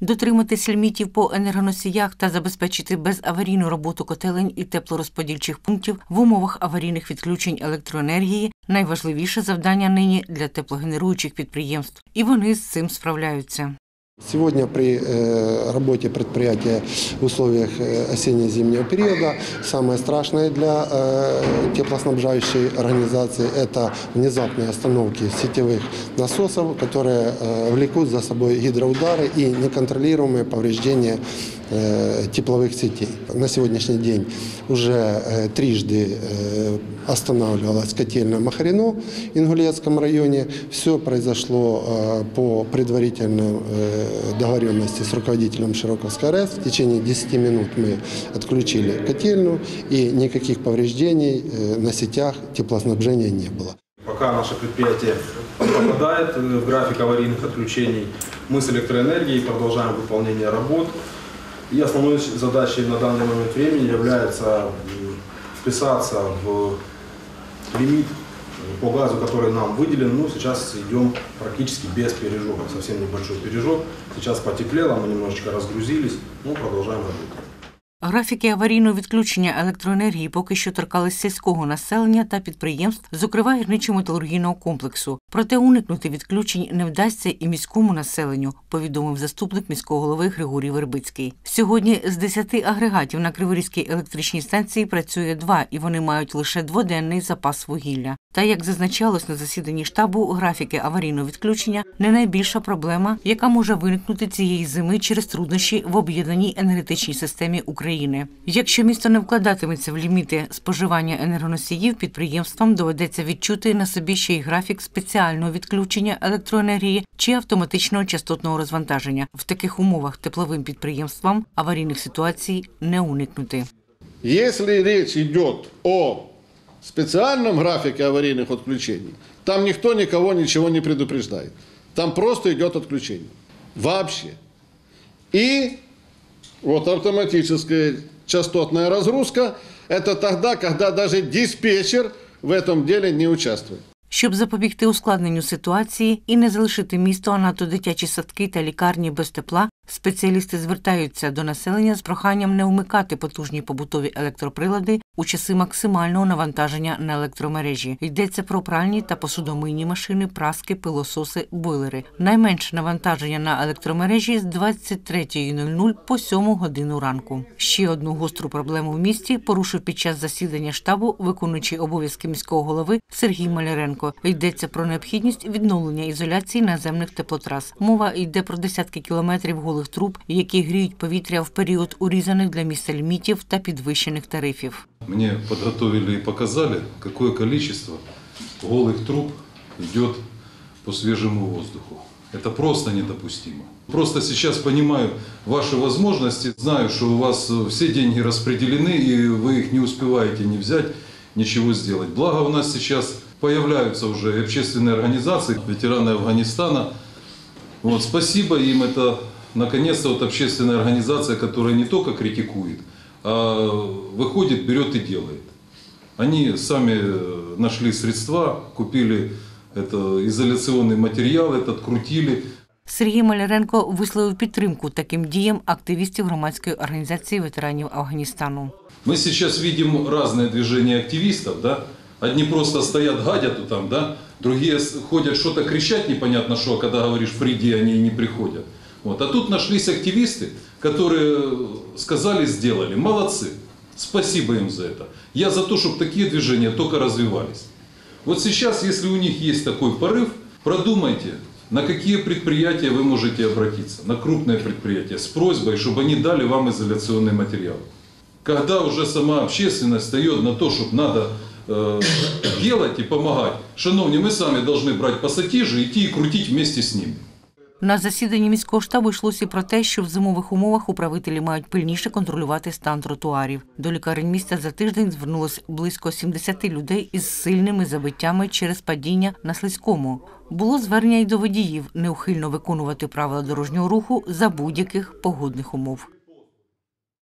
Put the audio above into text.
дотриматися лімітів по енергоносіях та забезпечити безаварійну роботу котелень і теплорозподільчих пунктів в умовах аварійних відключень електроенергії найважливіше завдання нині для теплогенеруючих підприємств, і вони з цим справляються. Сегодня при э, работе предприятия в условиях э, осенне-зимнего периода самое страшное для э, теплоснабжающей организации – это внезапные остановки сетевых насосов, которые э, влекут за собой гидроудары и неконтролируемые повреждения э, тепловых сетей. На сегодняшний день уже э, трижды э, останавливалась котельная Махарино в Ингулецком районе. Все произошло э, по предварительной э, договоренности с руководителем Широковской РЭС. В течение 10 минут мы отключили котельную и никаких повреждений э, на сетях теплоснабжения не было. Пока наше предприятие попадает в график аварийных отключений, мы с электроэнергией продолжаем выполнение работ. И основной задачей на данный момент времени является вписаться в лимит по газу, который нам выделен. Ну, сейчас идем практически без пережога, совсем небольшой пережог. Сейчас потеплело, мы немножечко разгрузились, ну, продолжаем работать. Графіки аварійного відключення електроенергії поки що торкались сільського населення та підприємств, зокрема гірничо-металургійного комплексу. Проте уникнути відключень не вдасться і міському населенню, повідомив заступник міського голови Григорій Вербицький. Сьогодні з 10 агрегатів на Криворізькій електричній станції працює два, і вони мають лише дводенний запас вугілля. Та як зазначалось на засіданні штабу, графіки аварійного відключення не найбільша проблема, яка може виникнути цієї зими через труднощі в об'єднаній енергетичній системі України. Якщо місто не вкладатиметься в ліміти споживання енергоносіїв, підприємствам доведеться відчути на собі ще й графік спеціального відключення електроенергії чи автоматичного частотного розвантаження. В таких умовах тепловим підприємствам аварійних ситуацій не уникнути. Если речь идет о специальном графике аварийных отключений, там никто никого ничего не предупреждает. Там просто идет отключение. Вообще. И вот автоматическая частотная разгрузка – это тогда, когда даже диспетчер в этом деле не участвует. Щоб запобігти ускладненню ситуації і не залишити місто, а надто дитячі садки та лікарні без тепла, спеціалісти звертаються до населення з проханням не вмикати потужні побутові електроприлади у часи максимального навантаження на електромережі. Йдеться про пральні та посудомийні машини, праски, пилососи, бойлери. Найменше навантаження на електромережі з 23.00 по 7 годину ранку. Ще одну гостру проблему в місті порушив під час засідання штабу виконуючий обов'язки міського голови Сергій Маляренко. Йдеться про необхідність відновлення ізоляції наземних теплотрас. Мова йде про десятки кілометрів голих труб, які гріють повітря в період урізаних для міста лімітів та підвищених тарифів. Мне подготовили и показали, какое количество голых труб идет по свежему воздуху. Это просто недопустимо. Просто сейчас понимаю ваши возможности, знаю, что у вас э, все деньги распределены, и вы их не успеваете не взять, ничего сделать. Благо у нас сейчас появляются уже и общественные организации, ветераны Афганистана. Вот, спасибо им, это наконец-то вот общественная организация, которая не только критикует, а выходит, берет и делает. Они сами э, нашли средства, купили это, изоляционный материал, этот крутили. Сергій Маляренко висловив підтримку таким діям активістів громадської організації ветеранів Афганістану. Мы сейчас видим разные движения активистов, да? Одни просто стоят, гадят там, да? Другие с- ходят, что-то кричать непонятно что, а когда говоришь «приди», они и не приходят. Вот. А тут нашлись активисты, которые сказали, сделали. Молодцы. Спасибо им за это. Я за то, чтобы такие движения только развивались. Вот сейчас, если у них есть такой порыв, продумайте, на какие предприятия вы можете обратиться, на крупные предприятия, с просьбой, чтобы они дали вам изоляционный материал. Когда уже сама общественность встает на то, чтобы надо э, делать и помогать, шановні, мы сами должны брать пассатижи, идти и крутить вместе с ними. На засіданні міського штабу йшлося про те, що в зимових умовах управителі мають пильніше контролювати стан тротуарів. До лікарень міста за тиждень звернулось близько 70 людей із сильними забиттями через падіння на слизькому. Було звернення й до водіїв неухильно виконувати правила дорожнього руху за будь-яких погодних умов.